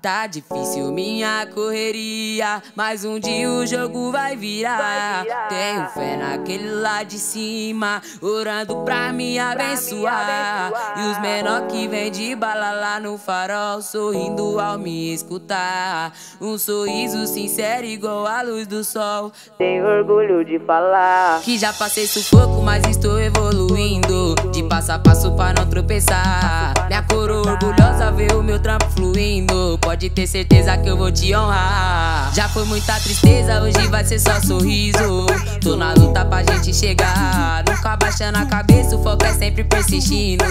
Tá difícil minha correria, mas um dia o jogo vai virar. Tenho fé naquele lá de cima, orando pra me abençoar. E os menor que vem de bala lá no farol, sorrindo ao me escutar. Um sorriso sincero igual a luz do sol. Tenho orgulho de falar que já passei sufoco, mas estou evoluindo. De passo a passo pra não tropeçar. Minha coroa orgulhosa vê o meu trampo fluindo. Pode ter certeza que eu vou te honrar. Já foi muita tristeza, hoje vai ser só sorriso. Tô na luta pra gente chegar. Nunca baixando a cabeça, o foco é sempre persistindo.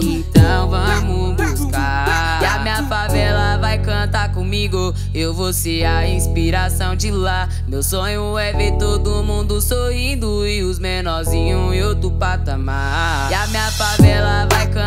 Então vamos buscar. E a minha favela vai cantar comigo. Eu vou ser a inspiração de lá. Meu sonho é ver todo mundo sorrindo e os menorzinhos em outro patamar. E a minha favela vai cantar.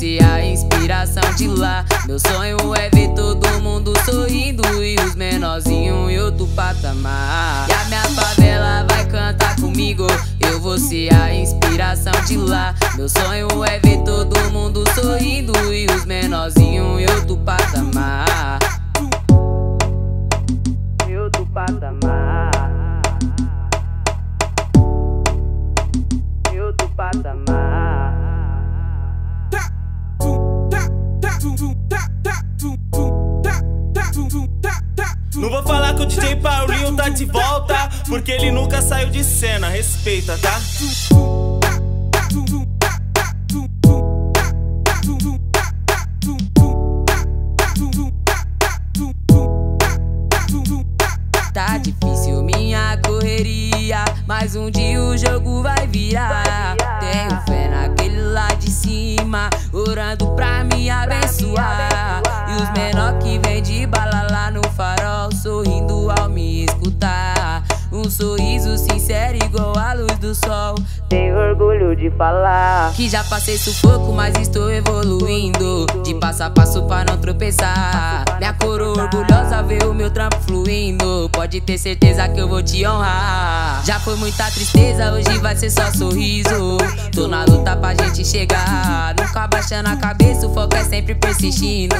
Eu ser a inspiração de lá. Meu sonho é ver todo mundo sorrindo e os menorzinhos em outro patamar. E a minha favela vai cantar comigo. Eu vou ser a inspiração de lá. Meu sonho é ver todo mundo sorrindo e os menorzinhos em outro patamar. Patamar Em outro patamar que o DJ Paulinho tá de volta, porque ele nunca saiu de cena, respeita, tá? Tá difícil minha correria, mas um dia o jogo vai virar. Tenho fé naquele lá de cima, orando sol. Tenho orgulho de falar que já passei sufoco, mas estou evoluindo. De passo a passo pra não tropeçar. Minha coroa orgulhosa vê o meu trampo fluindo. Pode ter certeza que eu vou te honrar. Já foi muita tristeza, hoje vai ser só sorriso. Tô na luta pra gente chegar. Nunca baixando a cabeça, o foco é sempre persistindo.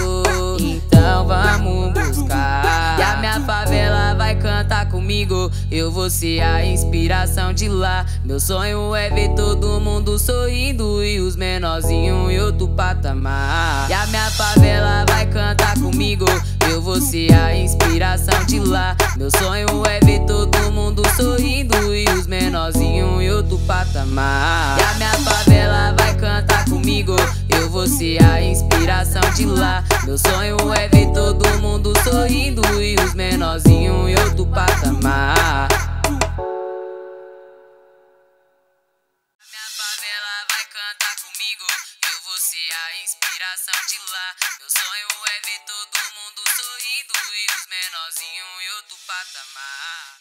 Então vamos buscar. E a minha favela vai cantar comigo. Eu vou ser a inspiração de lá. Meu sonho é ver todo mundo sorrindo e os menorzinhos em outro patamar. E a minha favela vai cantar comigo. Eu vou ser a inspiração de lá. Meu sonho é ver todo mundo sorrindo e os menorzinhos em outro patamar. E a minha favela vai cantar comigo. Eu vou ser a inspiração de lá. Meu sonho é ver todo mundo sorrindo e os menorzinhos patamar. Minha favela vai cantar comigo. Eu vou ser a inspiração de lá. Meu sonho é ver todo mundo sorrindo e os menorzinhos em outro patamar.